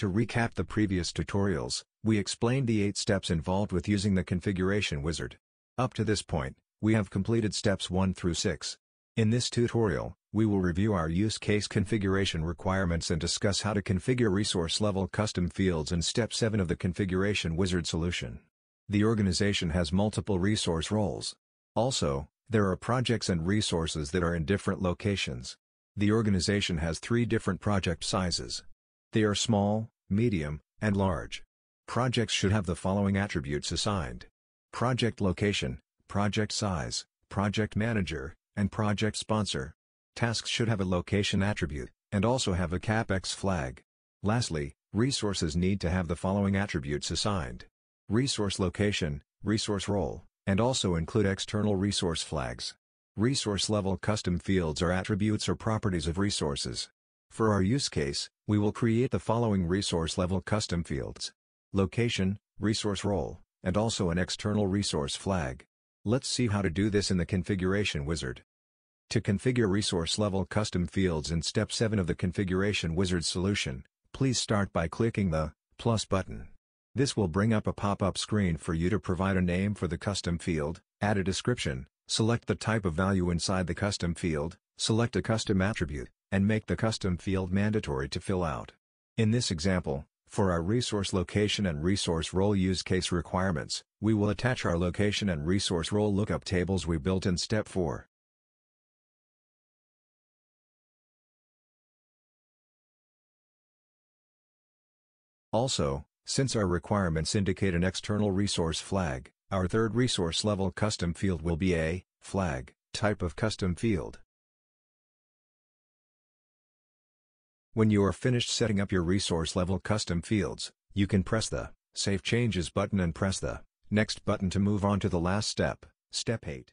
To recap the previous tutorials, we explained the 8 steps involved with using the configuration wizard. Up to this point, we have completed steps 1 through 6. In this tutorial, we will review our use case configuration requirements and discuss how to configure resource-level custom fields in step 7 of the configuration wizard solution. The organization has multiple resource roles. Also, there are projects and resources that are in different locations. The organization has three different project sizes. They are small, medium, and large. Projects should have the following attributes assigned. Project location, project size, project manager, and project sponsor. Tasks should have a location attribute, and also have a CAPEX flag. Lastly, resources need to have the following attributes assigned. Resource location, resource role, and also include external resource flags. Resource-level custom fields are attributes or properties of resources. For our use case, we will create the following resource-level custom fields. Location, resource role, and also an external resource flag. Let's see how to do this in the configuration wizard. To configure resource-level custom fields in step 7 of the configuration wizard solution, please start by clicking the plus button. This will bring up a pop-up screen for you to provide a name for the custom field, add a description, select the type of value inside the custom field, select a custom attribute, and make the custom field mandatory to fill out. In this example, for our resource location and resource role use case requirements, we will attach our location and resource role lookup tables we built in step 4. Also, since our requirements indicate an external resource flag, our third resource level custom field will be a flag type of custom field. When you are finished setting up your resource level custom fields, you can press the Save Changes button and press the Next button to move on to the last step, Step 8.